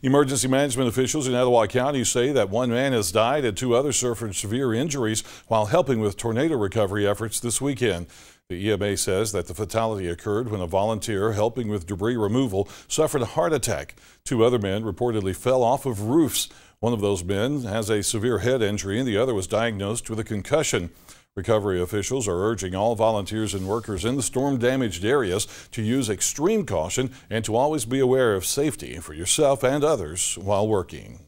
Emergency management officials in Etowah County say that one man has died and two others suffered severe injuries while helping with tornado recovery efforts this weekend. The EMA says that the fatality occurred when a volunteer helping with debris removal suffered a heart attack. Two other men reportedly fell off of roofs. One of those men has a severe head injury and the other was diagnosed with a concussion. Recovery officials are urging all volunteers and workers in the storm damaged areas to use extreme caution and to always be aware of safety for yourself and others while working.